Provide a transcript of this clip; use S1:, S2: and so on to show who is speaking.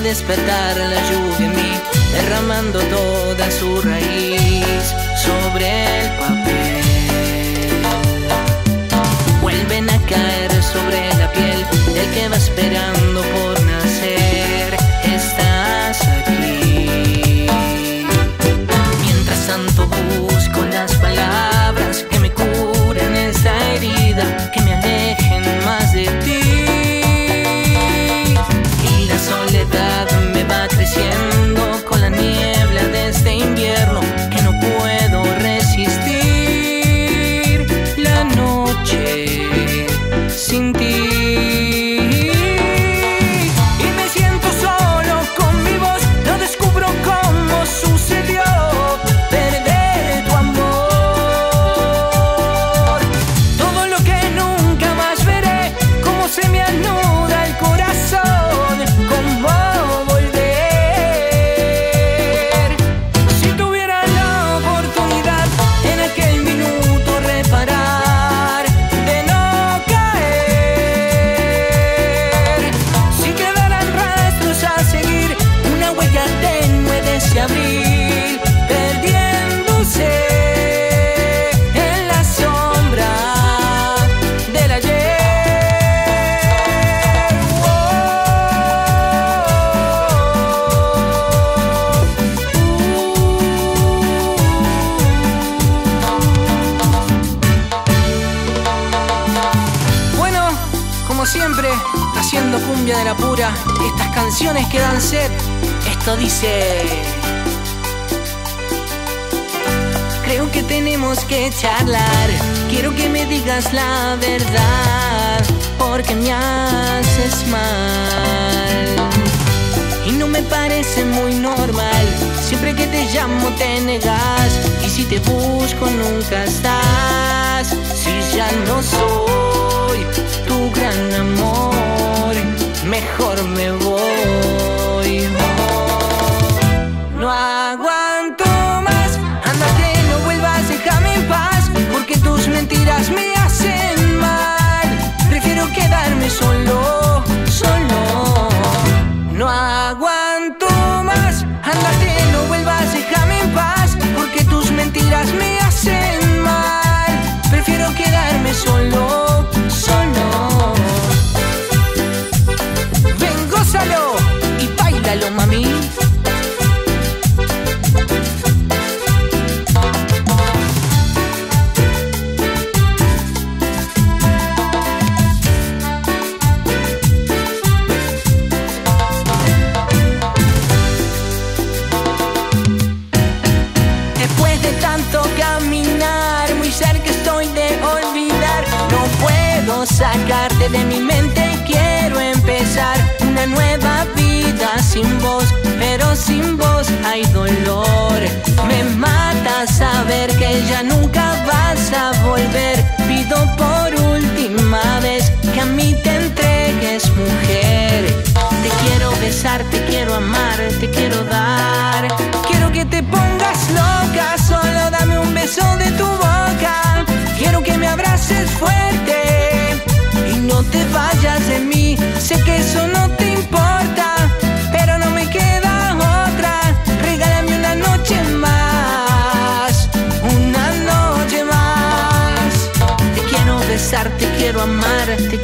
S1: despertar la lluvia en mí, derramando toda su raíz sobre el papel. Vuelven a caer sobre la piel del que va esperando por nacer. Estás aquí. Mientras tanto se me anula. cumbia de la pura, estas canciones que dan sed. Esto dice... Creo que tenemos que charlar, quiero que me digas la verdad, porque me haces mal. Y no me parece muy normal, siempre que te llamo te negas, y si te busco nunca estás, si ya no soy tu gran amor mejor me voy. muy cerca estoy de olvidar. No puedo sacarte de mi mente quiero amarte